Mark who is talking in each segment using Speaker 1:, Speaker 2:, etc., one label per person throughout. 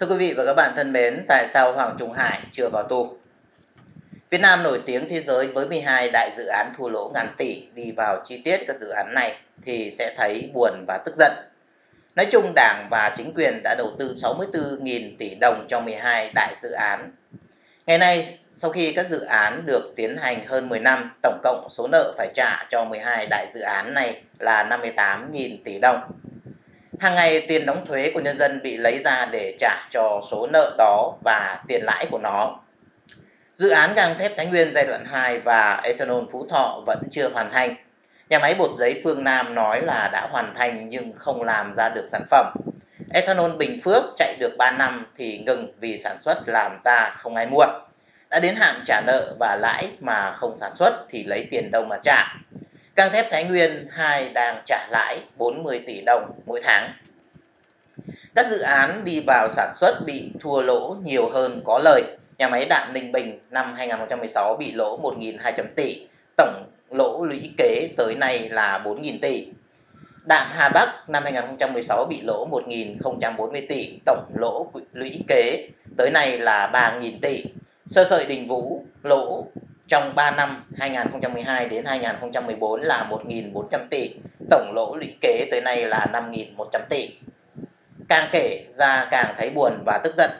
Speaker 1: Thưa quý vị và các bạn thân mến, tại sao Hoàng Trung Hải chưa vào tù? Việt Nam nổi tiếng thế giới với 12 đại dự án thua lỗ ngàn tỷ đi vào chi tiết các dự án này thì sẽ thấy buồn và tức giận. Nói chung Đảng và chính quyền đã đầu tư 64.000 tỷ đồng cho 12 đại dự án. Ngày nay, sau khi các dự án được tiến hành hơn 10 năm, tổng cộng số nợ phải trả cho 12 đại dự án này là 58.000 tỷ đồng. Hàng ngày, tiền đóng thuế của nhân dân bị lấy ra để trả cho số nợ đó và tiền lãi của nó. Dự án gang thép Thái Nguyên giai đoạn 2 và ethanol Phú Thọ vẫn chưa hoàn thành. Nhà máy bột giấy Phương Nam nói là đã hoàn thành nhưng không làm ra được sản phẩm. Ethanol Bình Phước chạy được 3 năm thì ngừng vì sản xuất làm ra không ai mua. Đã đến hạn trả nợ và lãi mà không sản xuất thì lấy tiền đâu mà trả. Gang thép Thái Nguyên 2 đang trả lãi 40 tỷ đồng mỗi tháng. Các dự án đi vào sản xuất bị thua lỗ nhiều hơn có lời. Nhà máy đạm Ninh Bình năm 2016 bị lỗ 1.200 tỷ, tổng lỗ lũy kế tới nay là 4.000 tỷ. Đạm Hà Bắc năm 2016 bị lỗ 1.040 tỷ, tổng lỗ lũy kế tới nay là 3.000 tỷ. Sơ sợi Đình Vũ lỗ trong 3 năm 2012 đến 2014 là 1.400 tỷ, tổng lỗ lũy kế tới nay là 5.100 tỷ. Càng kể ra càng thấy buồn và tức giận.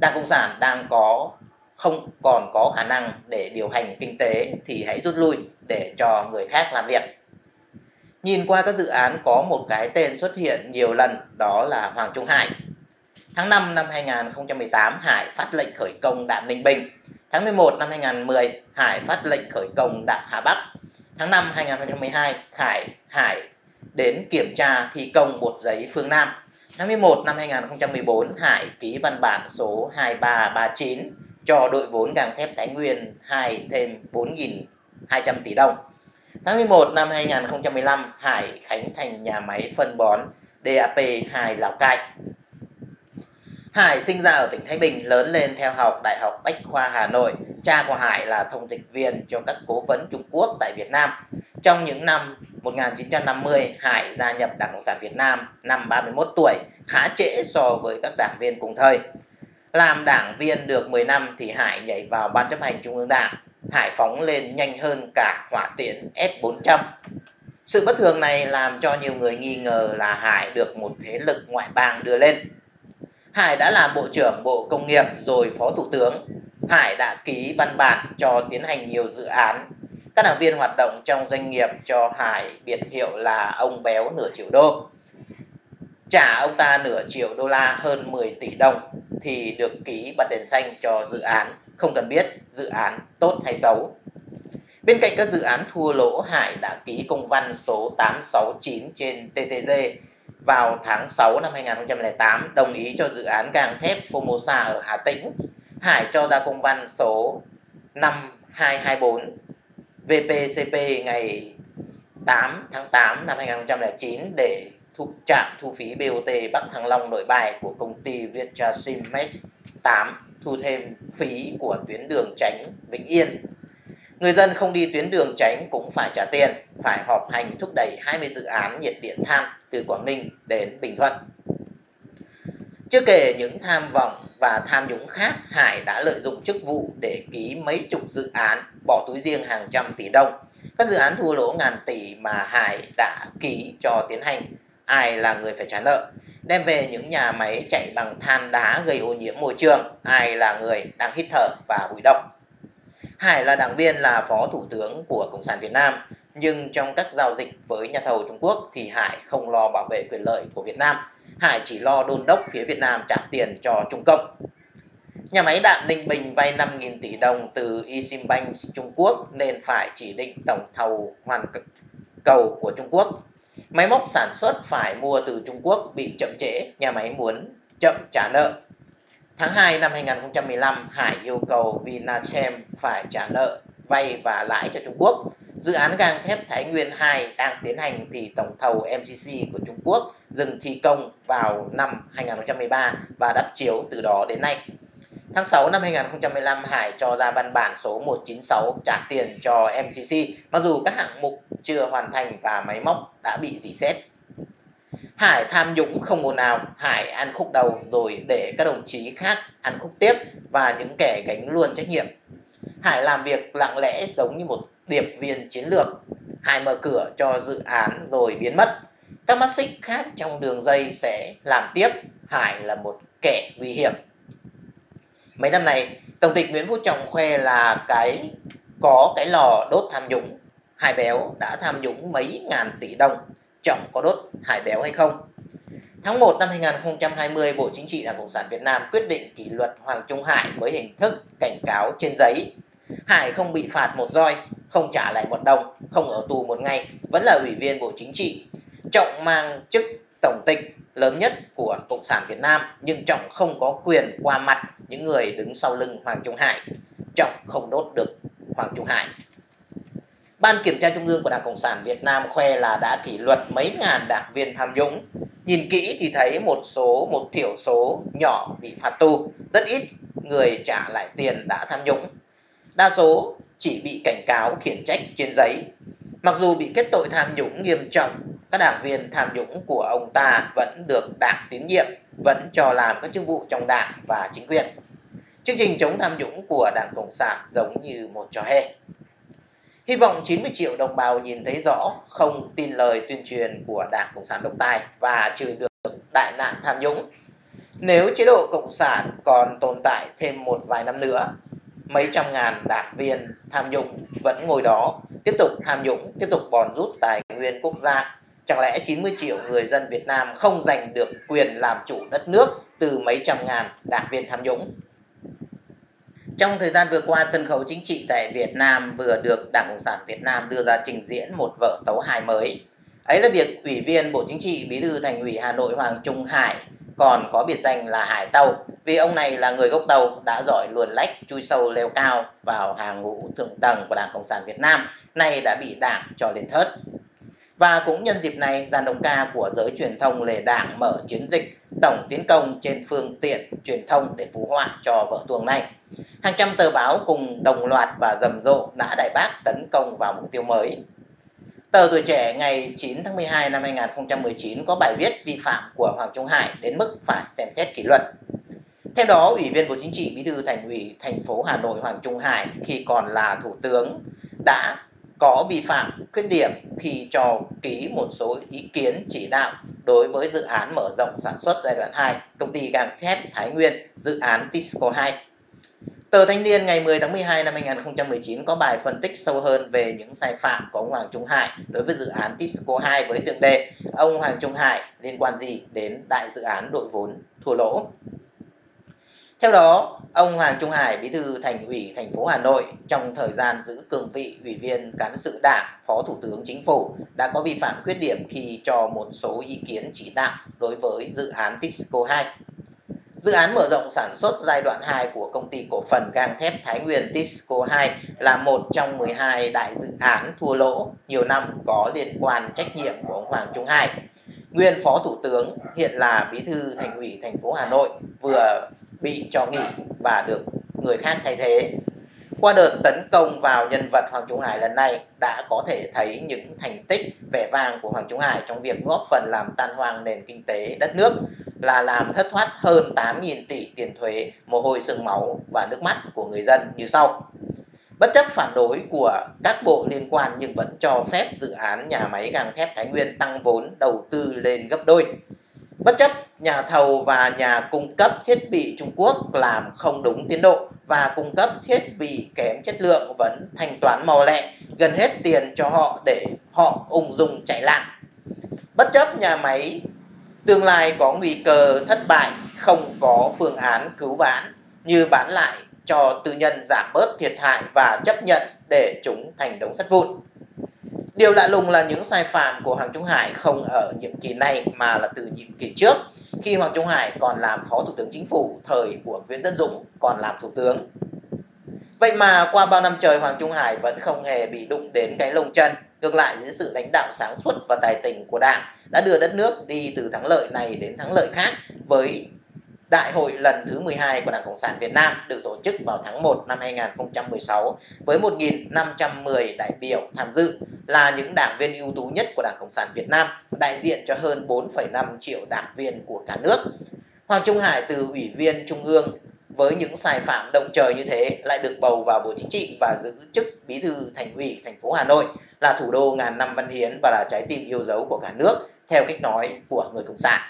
Speaker 1: Đảng Cộng sản đang có không còn có khả năng để điều hành kinh tế thì hãy rút lui để cho người khác làm việc. Nhìn qua các dự án có một cái tên xuất hiện nhiều lần đó là Hoàng Trung Hải. Tháng 5 năm 2018, Hải phát lệnh khởi công đạm Ninh Bình. Tháng 11 năm 2010, Hải phát lệnh khởi công đạm Hà Bắc. Tháng 5 2012, Khải Hải đến kiểm tra thi công bột giấy phương Nam. Tháng 11 năm 2014, Hải ký văn bản số 2339 cho đội vốn gang thép Thái Nguyên 2 thêm 4.200 tỷ đồng. Tháng 11 năm 2015, Hải khánh thành nhà máy phân bón DAP2 Lào Cai. Hải sinh ra ở tỉnh Thái Bình, lớn lên theo học Đại học Bách khoa Hà Nội. Cha của Hải là thông dịch viên cho các cố vấn Trung Quốc tại Việt Nam. Trong những năm 1950, Hải gia nhập Đảng Cộng sản Việt Nam năm 31 tuổi, khá trễ so với các đảng viên cùng thời. Làm đảng viên được 10 năm thì Hải nhảy vào Ban chấp hành Trung ương Đảng. Hải phóng lên nhanh hơn cả hỏa tiễn S-400. Sự bất thường này làm cho nhiều người nghi ngờ là Hải được một thế lực ngoại bang đưa lên. Hải đã làm Bộ trưởng Bộ Công nghiệp rồi Phó Thủ tướng. Hải đã ký văn bản cho tiến hành nhiều dự án. Các đảng viên hoạt động trong doanh nghiệp cho Hải biệt hiệu là ông béo nửa triệu đô. Trả ông ta nửa triệu đô la hơn 10 tỷ đồng thì được ký bật đèn xanh cho dự án, không cần biết dự án tốt hay xấu. Bên cạnh các dự án thua lỗ, Hải đã ký công văn số 869 trên TTG vào tháng 6 năm 2008 đồng ý cho dự án gang thép Formosa ở Hà Tĩnh. Hải cho ra công văn số 5224 VPCP ngày 8 tháng 8 năm 2009 để thu trạm thu phí BOT Bắc Thăng Long nội bài của công ty Viettrasim Mex 8 thu thêm phí của tuyến đường tránh Vĩnh Yên. Người dân không đi tuyến đường tránh cũng phải trả tiền, phải họp hành thúc đẩy 20 dự án nhiệt điện than từ Quảng Ninh đến Bình Thuận. Chưa kể những tham vọng và tham nhũng khác, Hải đã lợi dụng chức vụ để ký mấy chục dự án, bỏ túi riêng hàng trăm tỷ đồng. Các dự án thua lỗ ngàn tỷ mà Hải đã ký cho tiến hành, ai là người phải trả nợ. Đem về những nhà máy chạy bằng than đá gây ô nhiễm môi trường, ai là người đang hít thở và bụi độc. Hải là đảng viên là phó thủ tướng của Cộng sản Việt Nam, nhưng trong các giao dịch với nhà thầu Trung Quốc thì Hải không lo bảo vệ quyền lợi của Việt Nam. Hải chỉ lo đôn đốc phía Việt Nam trả tiền cho Trung Cộng. Nhà máy đạm Ninh Bình vay 5.000 tỷ đồng từ Eximbank Trung Quốc nên phải chỉ định tổng thầu hoàn cầu của Trung Quốc. Máy móc sản xuất phải mua từ Trung Quốc bị chậm trễ, nhà máy muốn chậm trả nợ. Tháng 2 năm 2015, Hải yêu cầu Vinachem phải trả nợ, vay và lãi cho Trung Quốc. Dự án gang thép Thái Nguyên 2 đang tiến hành thì tổng thầu MCC của Trung Quốc dừng thi công vào năm 2013 và đắp chiếu từ đó đến nay. Tháng 6 năm 2015, Hải cho ra văn bản số 196 trả tiền cho MCC, mặc dù các hạng mục chưa hoàn thành và máy móc đã bị dì xét. Hải tham nhũng không ồn nào, Hải ăn khúc đầu rồi để các đồng chí khác ăn khúc tiếp và những kẻ gánh luôn trách nhiệm. Hải làm việc lặng lẽ giống như một điệp viên chiến lược. Hải mở cửa cho dự án rồi biến mất. Các mắt xích khác trong đường dây sẽ làm tiếp. Hải là một kẻ nguy hiểm. Mấy năm này, Tổng tịch Nguyễn Phú Trọng khoe là cái có cái lò đốt tham nhũng. Hải Béo đã tham nhũng mấy ngàn tỷ đồng. Trọng có đốt Hải Béo hay không? Tháng 1 năm 2020, Bộ Chính trị Đảng Cộng sản Việt Nam quyết định kỷ luật Hoàng Trung Hải với hình thức cảnh cáo trên giấy. Hải không bị phạt một roi, không trả lại một đồng, không ở tù một ngày, vẫn là ủy viên Bộ Chính trị. Trọng mang chức tổng tịch lớn nhất của Cộng sản Việt Nam, nhưng Trọng không có quyền qua mặt những người đứng sau lưng Hoàng Trung Hải. Trọng không đốt được Hoàng Trung Hải. Ban Kiểm tra Trung ương của Đảng Cộng sản Việt Nam khoe là đã kỷ luật mấy ngàn đảng viên tham nhũng. Nhìn kỹ thì thấy một số, một thiểu số nhỏ bị phạt tù, rất ít người trả lại tiền đã tham nhũng. Đa số chỉ bị cảnh cáo khiển trách trên giấy. Mặc dù bị kết tội tham nhũng nghiêm trọng, các đảng viên tham nhũng của ông ta vẫn được đảng tín nhiệm, vẫn cho làm các chức vụ trong đảng và chính quyền. Chương trình chống tham nhũng của Đảng Cộng sản giống như một trò hề. Hy vọng 90 triệu đồng bào nhìn thấy rõ, không tin lời tuyên truyền của Đảng Cộng sản độc tài và trừ được đại nạn tham nhũng. Nếu chế độ Cộng sản còn tồn tại thêm một vài năm nữa, mấy trăm ngàn đảng viên tham nhũng vẫn ngồi đó, tiếp tục tham nhũng, tiếp tục bòn rút tài nguyên quốc gia. Chẳng lẽ 90 triệu người dân Việt Nam không giành được quyền làm chủ đất nước từ mấy trăm ngàn đảng viên tham nhũng? Trong thời gian vừa qua, sân khấu chính trị tại Việt Nam vừa được Đảng Cộng sản Việt Nam đưa ra trình diễn một vở tấu hài mới. Ấy là việc Ủy viên Bộ Chính trị Bí thư Thành ủy Hà Nội Hoàng Trung Hải còn có biệt danh là Hải Tàu vì ông này là người gốc Tàu đã giỏi luồn lách chui sâu leo cao vào hàng ngũ thượng tầng của Đảng Cộng sản Việt Nam, nay đã bị Đảng cho lên thớt. Và cũng nhân dịp này, giàn đồng ca của giới truyền thông lề đảng mở chiến dịch tổng tiến công trên phương tiện truyền thông để phú họa cho vở tuồng này. Hàng trăm tờ báo cùng đồng loạt và rầm rộ đã đại bác tấn công vào mục tiêu mới. Tờ Tuổi Trẻ ngày 9 tháng 12 năm 2019 có bài viết vi phạm của Hoàng Trung Hải đến mức phải xem xét kỷ luật. Theo đó, Ủy viên Bộ Chính trị Bí thư Thành ủy thành phố Hà Nội Hoàng Trung Hải khi còn là Thủ tướng đã có vi phạm khuyết điểm khi cho ký một số ý kiến chỉ đạo đối với dự án mở rộng sản xuất giai đoạn 2 công ty gang thép Thái Nguyên, dự án Tisco 2. Tờ Thanh niên ngày 10 tháng 12 năm 2019 có bài phân tích sâu hơn về những sai phạm của ông Hoàng Trung Hải đối với dự án Tisco 2 với tường đề ông Hoàng Trung Hải liên quan gì đến đại dự án đội vốn thua lỗ. Theo đó, ông Hoàng Trung Hải, Bí thư Thành ủy thành phố Hà Nội trong thời gian giữ cương vị Ủy viên Cán sự Đảng, Phó Thủ tướng Chính phủ đã có vi phạm khuyết điểm khi cho một số ý kiến chỉ đạo đối với dự án Tisco 2. Dự án mở rộng sản xuất giai đoạn 2 của công ty cổ phần gang thép Thái Nguyên Tisco 2 là một trong 12 đại dự án thua lỗ nhiều năm có liên quan trách nhiệm của ông Hoàng Trung Hải. Nguyên Phó Thủ tướng hiện là Bí thư Thành ủy thành phố Hà Nội vừa bị cho nghỉ và được người khác thay thế. Qua đợt tấn công vào nhân vật Hoàng Trung Hải lần này đã có thể thấy những thành tích vẻ vang của Hoàng Trung Hải trong việc góp phần làm tan hoang nền kinh tế đất nước là làm thất thoát hơn 8.000 tỷ tiền thuế, mồ hôi sương máu và nước mắt của người dân như sau. Bất chấp phản đối của các bộ liên quan nhưng vẫn cho phép dự án nhà máy gang thép Thái Nguyên tăng vốn đầu tư lên gấp đôi. Bất chấp nhà thầu và nhà cung cấp thiết bị Trung Quốc làm không đúng tiến độ và cung cấp thiết bị kém chất lượng vẫn thanh toán mò lẹ, gần hết tiền cho họ để họ ung dung chạy lạng. Bất chấp nhà máy tương lai có nguy cơ thất bại, không có phương án cứu vãn như bán lại cho tư nhân giảm bớt thiệt hại và chấp nhận để chúng thành đống sắt vụn. Điều lạ lùng là những sai phạm của Hoàng Trung Hải không ở nhiệm kỳ này mà là từ nhiệm kỳ trước khi Hoàng Trung Hải còn làm Phó Thủ tướng Chính phủ thời của Nguyễn Tân Dũng còn làm Thủ tướng. Vậy mà qua bao năm trời Hoàng Trung Hải vẫn không hề bị đụng đến cái lông chân, ngược lại dưới sự lãnh đạo sáng suốt và tài tình của Đảng đã đưa đất nước đi từ thắng lợi này đến thắng lợi khác với Đại hội lần thứ 12 của Đảng Cộng sản Việt Nam được tổ chức vào tháng 1 năm 2016 với 1.510 đại biểu tham dự là những đảng viên ưu tú nhất của Đảng Cộng sản Việt Nam, đại diện cho hơn 4,5 triệu đảng viên của cả nước. Hoàng Trung Hải từ Ủy viên Trung ương với những sai phạm động trời như thế lại được bầu vào Bộ Chính trị và giữ chức Bí thư Thành ủy thành phố Hà Nội là thủ đô ngàn năm văn hiến và là trái tim yêu dấu của cả nước theo cách nói của người Cộng sản.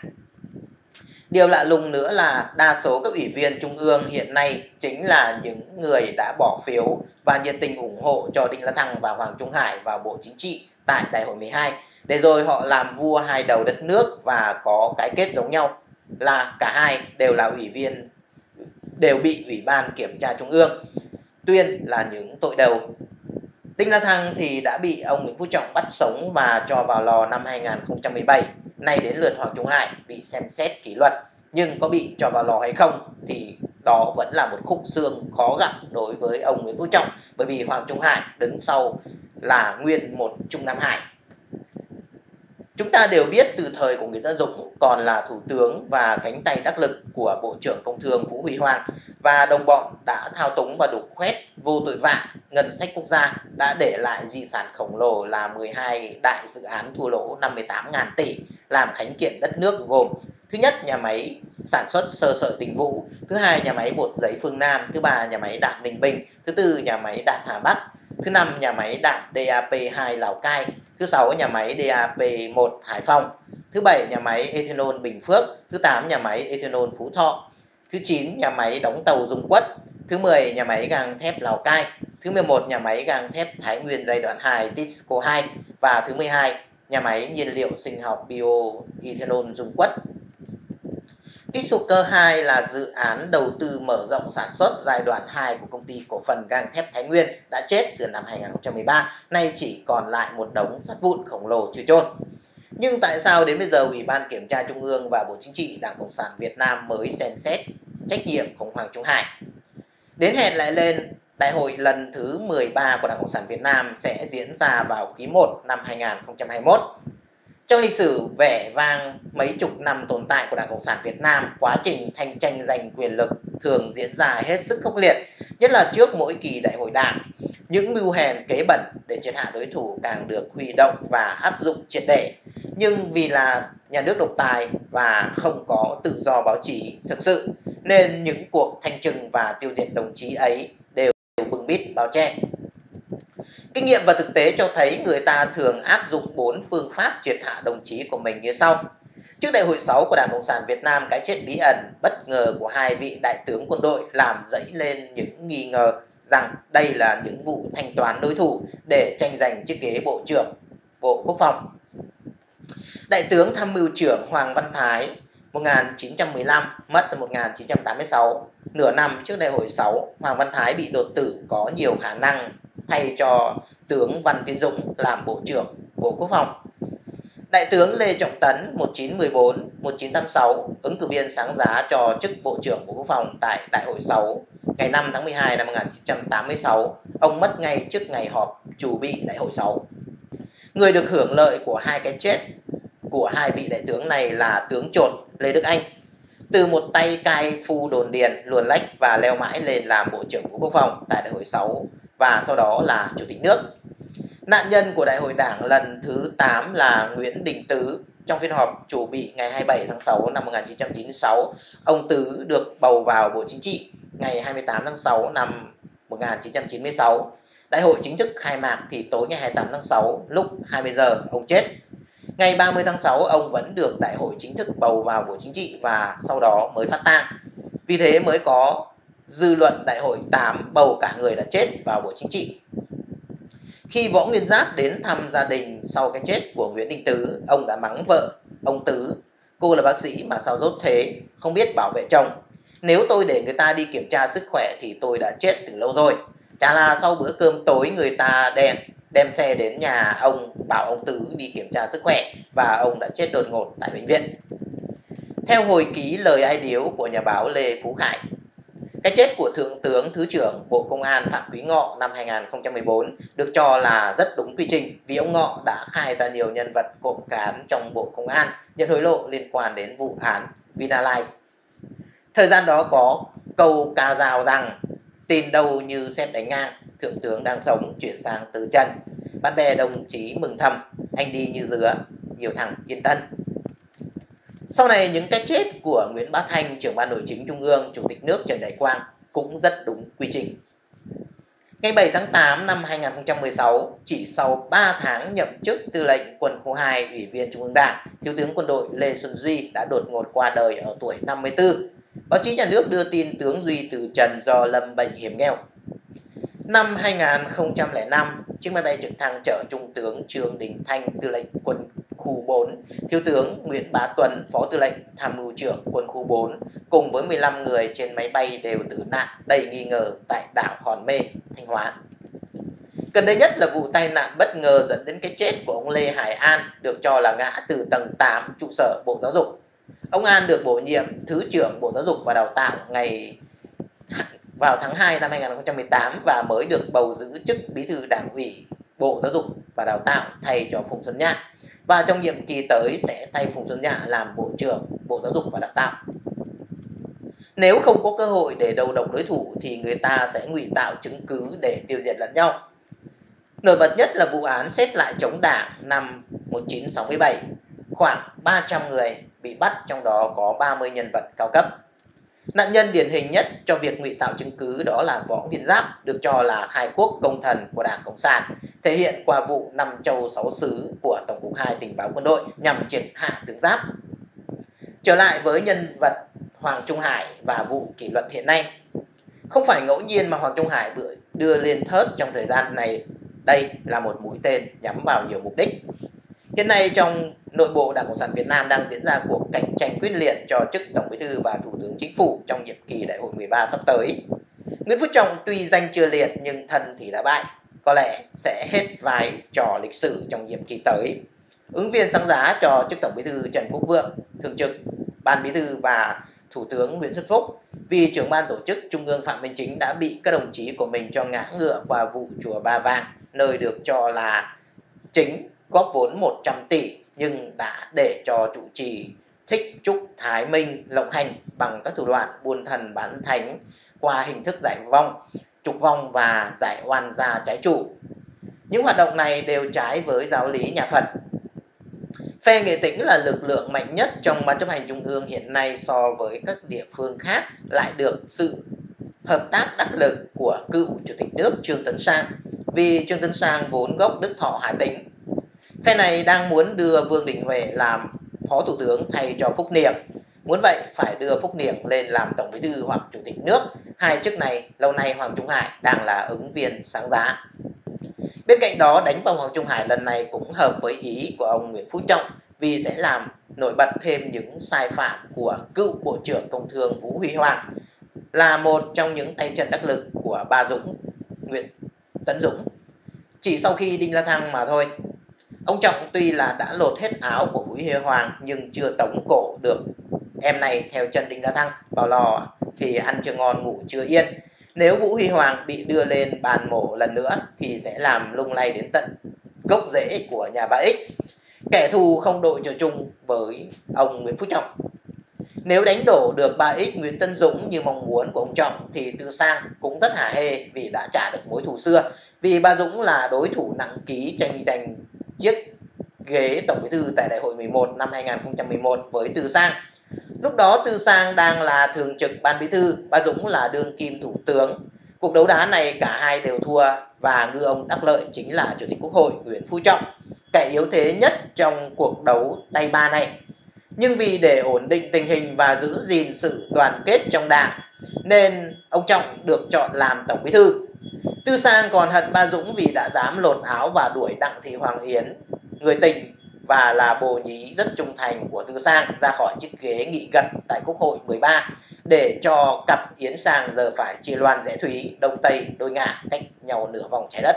Speaker 1: Điều lạ lùng nữa là đa số các ủy viên trung ương hiện nay chính là những người đã bỏ phiếu và nhiệt tình ủng hộ cho Đinh La Thăng và Hoàng Trung Hải vào Bộ Chính trị tại Đại hội 12. Để rồi họ làm vua hai đầu đất nước và có cái kết giống nhau là cả hai đều là ủy viên, đều bị Ủy ban Kiểm tra Trung ương tuyên là những tội đầu. Đinh La Thăng thì đã bị ông Nguyễn Phú Trọng bắt sống và cho vào lò năm 2017 nay đến lượt Hoàng Trung Hải bị xem xét kỷ luật, nhưng có bị cho vào lò hay không thì đó vẫn là một khúc xương khó gặp đối với ông Nguyễn Phú Trọng, bởi vì Hoàng Trung Hải đứng sau là nguyên một Trung Nam Hải. Chúng ta đều biết từ thời của Nguyễn Tân Dũng còn là thủ tướng và cánh tay đắc lực của Bộ trưởng Công Thương Vũ Huy Hoàng và đồng bọn đã thao túng và đục khoét vô tội vạ ngân sách quốc gia đã để lại di sản khổng lồ là 12 đại dự án thua lỗ 58.000 tỷ làm khánh kiện đất nước gồm Thứ nhất, nhà máy sản xuất sơ sợi Đình Vũ. Thứ hai, nhà máy bột giấy Phương Nam. Thứ ba, nhà máy đạm Ninh Bình. Thứ tư, nhà máy đạm Hà Bắc. Thứ năm, nhà máy đạm DAP2 Lào Cai. Thứ sáu, nhà máy DAP1 Hải Phòng. Thứ bảy, nhà máy ethanol Bình Phước. Thứ tám, nhà máy ethanol Phú Thọ. Thứ chín, nhà máy đóng tàu Dung Quất. Thứ 10, nhà máy gang thép Lào Cai. Thứ 11, nhà máy gang thép Thái Nguyên giai đoạn 2 Tisco 2. Và thứ 12, nhà máy nhiên liệu sinh học bio ethanol Dung Quất. Tisuker 2 là dự án đầu tư mở rộng sản xuất giai đoạn 2 của công ty cổ phần gang thép Thái Nguyên đã chết từ năm 2013, nay chỉ còn lại một đống sắt vụn khổng lồ chưa chôn. Nhưng tại sao đến bây giờ Ủy ban Kiểm tra Trung ương và Bộ Chính trị Đảng Cộng sản Việt Nam mới xem xét trách nhiệm của Hoàng Trung Hải? Đến hẹn lại lên, Đại hội lần thứ 13 của Đảng Cộng sản Việt Nam sẽ diễn ra vào quý 1 năm 2021. Trong lịch sử vẻ vang mấy chục năm tồn tại của Đảng Cộng sản Việt Nam, quá trình thanh tranh giành quyền lực thường diễn ra hết sức khốc liệt, nhất là trước mỗi kỳ đại hội đảng. Những mưu hèn kế bẩn để triệt hạ đối thủ càng được huy động và áp dụng triệt để. Nhưng vì là nhà nước độc tài và không có tự do báo chí thực sự, nên những cuộc thanh trừng và tiêu diệt đồng chí ấy đều bưng bít bao che. Kinh nghiệm và thực tế cho thấy người ta thường áp dụng bốn phương pháp triệt hạ đồng chí của mình như sau. Trước đại hội 6 của Đảng Cộng sản Việt Nam, cái chết bí ẩn, bất ngờ của hai vị đại tướng quân đội làm dẫy lên những nghi ngờ rằng đây là những vụ thanh toán đối thủ để tranh giành chiếc ghế Bộ trưởng Bộ Quốc phòng. Đại tướng tham mưu trưởng Hoàng Văn Thái 1915 mất năm 1986 nửa năm trước đại hội 6 Hoàng Văn Thái bị đột tử có nhiều khả năng thay cho tướng Văn Tiến Dũng làm Bộ trưởng Bộ Quốc phòng. Đại tướng Lê Trọng Tấn 1914-1986 ứng cử viên sáng giá cho chức Bộ trưởng Bộ Quốc phòng tại Đại hội 6 ngày 5 tháng 12 năm 1986. Ông mất ngay trước ngày họp chủ bị Đại hội 6. Người được hưởng lợi của hai cái chết của hai vị đại tướng này là tướng trột Lê Đức Anh. Từ một tay cai phu đồn điền luồn lách và leo mãi lên làm Bộ trưởng Bộ Quốc phòng tại Đại hội 6 và sau đó là Chủ tịch nước. Nạn nhân của Đại hội Đảng lần thứ 8 là Nguyễn Đình Tứ. Trong phiên họp chủ bị ngày 27 tháng 6 năm 1996, ông Tứ được bầu vào Bộ Chính trị ngày 28 tháng 6 năm 1996. Đại hội chính thức khai mạc thì tối ngày 28 tháng 6 lúc 20 giờ ông chết. Ngày 30 tháng 6 ông vẫn được đại hội chính thức bầu vào Bộ Chính trị và sau đó mới phát tang. Vì thế mới có dư luận đại hội 8 bầu cả người đã chết vào Bộ Chính trị. Khi Võ Nguyên Giáp đến thăm gia đình sau cái chết của Nguyễn Đình Tứ, ông đã mắng vợ, ông Tứ. Cô là bác sĩ mà sao rốt thế, không biết bảo vệ chồng. Nếu tôi để người ta đi kiểm tra sức khỏe thì tôi đã chết từ lâu rồi. Chả là sau bữa cơm tối người ta đem, đem xe đến nhà ông bảo ông Tứ đi kiểm tra sức khỏe và ông đã chết đột ngột tại bệnh viện. Theo hồi ký lời ai điếu của nhà báo Lê Phú Khải, cái chết của Thượng tướng Thứ trưởng Bộ Công an Phạm Quý Ngọ năm 2014 được cho là rất đúng quy trình vì ông Ngọ đã khai ra nhiều nhân vật cộng cán trong Bộ Công an nhận hối lộ liên quan đến vụ án Vinalize. Thời gian đó có câu ca rào rằng tin đâu như xét đánh ngang, thượng tướng đang sống chuyển sang từ chân. Bạn bè đồng chí mừng thầm, anh đi như dứa, nhiều thằng yên tân. Sau này những cái chết của Nguyễn Bá Thanh, trưởng ban nội chính Trung ương, Chủ tịch nước Trần Đại Quang cũng rất đúng quy trình. Ngày 7 tháng 8 năm 2016, chỉ sau 3 tháng nhậm chức tư lệnh quân khu 2 Ủy viên Trung ương Đảng, Thiếu tướng quân đội Lê Xuân Duy đã đột ngột qua đời ở tuổi 54. Báo chí nhà nước đưa tin tướng Duy từ trần do lâm bệnh hiểm nghèo. Năm 2005, chiếc máy bay trực thăng chở Trung tướng Trương Đình Thanh, tư lệnh quân khu 4, Thiếu tướng Nguyễn Bá Tuấn, Phó Tư lệnh Tham mưu trưởng quân khu 4 cùng với 15 người trên máy bay đều tử nạn đầy nghi ngờ tại đảo Hòn Mê, Thanh Hóa. Gần đây nhất là vụ tai nạn bất ngờ dẫn đến cái chết của ông Lê Hải An được cho là ngã từ tầng 8 trụ sở Bộ Giáo dục. Ông An được bổ nhiệm Thứ trưởng Bộ Giáo dục và Đào tạo ngày vào tháng 2 năm 2018 và mới được bầu giữ chức bí thư đảng ủy Bộ Giáo dục và Đào tạo thay cho Phùng Xuân Nhạ và trong nhiệm kỳ tới sẽ thay Phùng Xuân Nhạ làm Bộ trưởng Bộ Giáo dục và Đào tạo. Nếu không có cơ hội để đầu độc đối thủ thì người ta sẽ ngụy tạo chứng cứ để tiêu diệt lẫn nhau. Nổi bật nhất là vụ án xét lại chống đảng năm 1967, khoảng 300 người bị bắt trong đó có 30 nhân vật cao cấp. Nạn nhân điển hình nhất cho việc ngụy tạo chứng cứ đó là Võ Nguyên Giáp, được cho là khai quốc công thần của Đảng Cộng sản, thể hiện qua vụ năm châu sáu xứ của Tổng cục 2 tình báo quân đội nhằm triệt hạ tướng Giáp. Trở lại với nhân vật Hoàng Trung Hải và vụ kỷ luật hiện nay. Không phải ngẫu nhiên mà Hoàng Trung Hải đưa lên thớt trong thời gian này. Đây là một mũi tên nhắm vào nhiều mục đích. Hiện nay trong nội bộ Đảng Cộng sản Việt Nam đang diễn ra cuộc cạnh tranh quyết liệt cho chức Tổng Bí thư và Thủ tướng Chính phủ trong nhiệm kỳ Đại hội 13 sắp tới. Nguyễn Phú Trọng tuy danh chưa liệt nhưng thân thì đã bại, có lẽ sẽ hết vài trò lịch sử trong nhiệm kỳ tới. Ứng viên sáng giá cho chức Tổng Bí thư Trần Quốc Vượng, Thường trực Ban Bí thư và Thủ tướng Nguyễn Xuân Phúc vì trưởng ban tổ chức Trung ương Phạm Minh Chính đã bị các đồng chí của mình cho ngã ngựa qua vụ chùa Ba Vàng, nơi được cho là chính góp vốn 100 tỷ nhưng đã để cho trụ trì Thích Trúc Thái Minh lộng hành bằng các thủ đoạn buôn thần bán thánh qua hình thức giải vong, trục vong và giải oan gia trái chủ. Những hoạt động này đều trái với giáo lý nhà Phật. Phe Nghệ Tĩnh là lực lượng mạnh nhất trong Ban chấp hành Trung ương hiện nay so với các địa phương khác lại được sự hợp tác đắc lực của cựu Chủ tịch nước Trương Tấn Sang vì Trương Tấn Sang vốn gốc Đức Thọ Hà Tĩnh Phe này đang muốn đưa Vương Đình Huệ làm Phó Thủ tướng thay cho Phúc Niệm. Muốn vậy phải đưa Phúc Niệm lên làm Tổng Bí thư hoặc Chủ tịch nước. Hai chức này lâu nay Hoàng Trung Hải đang là ứng viên sáng giá. Bên cạnh đó đánh vào Hoàng Trung Hải lần này cũng hợp với ý của ông Nguyễn Phú Trọng vì sẽ làm nổi bật thêm những sai phạm của cựu Bộ trưởng Công Thương Vũ Huy Hoàng là một trong những tay chân đắc lực của ba Dũng, Nguyễn Tấn Dũng. Chỉ sau khi Đinh La Thăng mà thôi, Ông Trọng tuy là đã lột hết áo của Vũ Huy Hoàng, nhưng chưa tống cổ được em này, theo chân Đinh Đa Thăng vào lò thì ăn chưa ngon, ngủ chưa yên. Nếu Vũ Huy Hoàng bị đưa lên bàn mổ lần nữa, thì sẽ làm lung lay đến tận gốc rễ của nhà bà X. Kẻ thù không đội trời chung với ông Nguyễn Phú Trọng. Nếu đánh đổ được bà X, Nguyễn Tân Dũng như mong muốn của ông Trọng, thì Tư Sang cũng rất hả hê vì đã trả được mối thù xưa. Vì bà Dũng là đối thủ nặng ký tranh giành chiếc ghế Tổng Bí thư tại Đại hội 11 năm 2011 với Từ Sang. Lúc đó Từ Sang đang là thường trực ban bí thư, Ba Dũng là đương kim thủ tướng. Cuộc đấu đá này cả hai đều thua và ngư ông đắc lợi chính là Chủ tịch Quốc hội Nguyễn Phú Trọng, kẻ yếu thế nhất trong cuộc đấu tay ba này. Nhưng vì để ổn định tình hình và giữ gìn sự đoàn kết trong đảng, nên ông Trọng được chọn làm Tổng Bí thư. Tư Sang còn hận Ba Dũng vì đã dám lột áo và đuổi Đặng Thị Hoàng Yến, người tình và là bồ nhí rất trung thành của Tư Sang ra khỏi chiếc ghế nghị gật tại Quốc hội 13 để cho cặp Yến Sang giờ phải chia loan rẽ thúy đông tây đôi ngả cách nhau nửa vòng trái đất.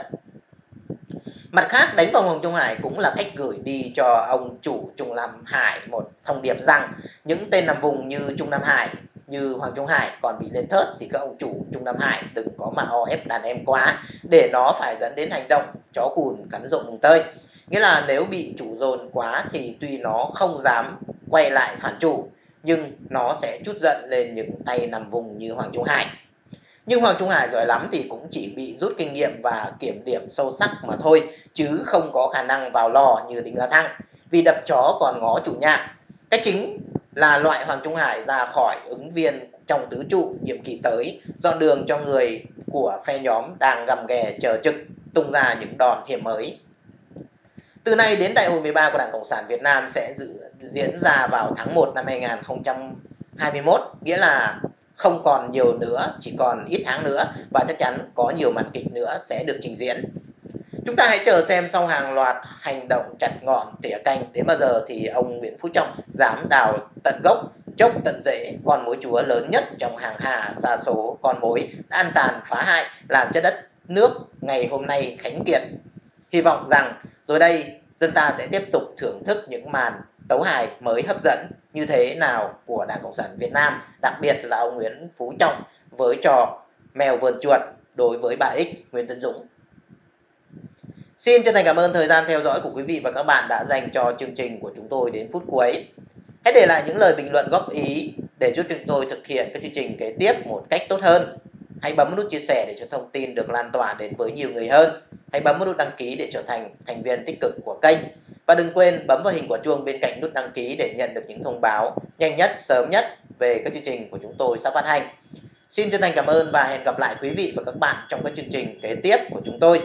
Speaker 1: Mặt khác đánh vào Hoàng Trung Hải cũng là cách gửi đi cho ông chủ Trung Nam Hải một thông điệp rằng những tên nằm vùng như Trung Nam Hải như Hoàng Trung Hải còn bị lên thớt thì các ông chủ Trung Nam Hải đừng có mà o ép đàn em quá để nó phải dẫn đến hành động chó cùn cắn rộng mùng tơi. Nghĩa là nếu bị chủ dồn quá thì tuy nó không dám quay lại phản chủ nhưng nó sẽ chút giận lên những tay nằm vùng như Hoàng Trung Hải. Nhưng Hoàng Trung Hải giỏi lắm thì cũng chỉ bị rút kinh nghiệm và kiểm điểm sâu sắc mà thôi, chứ không có khả năng vào lò như Đinh La Thăng. Vì đập chó còn ngó chủ nhà. cái chính là loại Hoàng Trung Hải ra khỏi ứng viên trong tứ trụ nhiệm kỳ tới, dọn đường cho người của phe nhóm đang gầm ghè chờ trực tung ra những đòn hiểm mới. Từ nay đến đại hội 13 của Đảng Cộng sản Việt Nam sẽ dự, diễn ra vào tháng 1 năm 2021, nghĩa là không còn nhiều nữa, chỉ còn ít tháng nữa và chắc chắn có nhiều màn kịch nữa sẽ được trình diễn. Chúng ta hãy chờ xem sau hàng loạt hành động chặt ngọn tỉa canh đến bao giờ thì ông Nguyễn Phú Trọng dám đào tận gốc, chốc tận rễ con mối chúa lớn nhất trong hàng hà xa số con mối đã ăn tàn phá hại làm cho đất nước ngày hôm nay khánh kiệt. Hy vọng rằng rồi đây dân ta sẽ tiếp tục thưởng thức những màn tấu hài mới hấp dẫn như thế nào của Đảng Cộng sản Việt Nam, đặc biệt là ông Nguyễn Phú Trọng với trò mèo vườn chuột đối với bà X Nguyễn Tấn Dũng. Xin chân thành cảm ơn thời gian theo dõi của quý vị và các bạn đã dành cho chương trình của chúng tôi đến phút cuối. Hãy để lại những lời bình luận góp ý để giúp chúng tôi thực hiện các chương trình kế tiếp một cách tốt hơn. Hãy bấm nút chia sẻ để cho thông tin được lan tỏa đến với nhiều người hơn. Hãy bấm nút đăng ký để trở thành thành viên tích cực của kênh. Và đừng quên bấm vào hình quả chuông bên cạnh nút đăng ký để nhận được những thông báo nhanh nhất, sớm nhất về các chương trình của chúng tôi sắp phát hành. Xin chân thành cảm ơn và hẹn gặp lại quý vị và các bạn trong các chương trình kế tiếp của chúng tôi.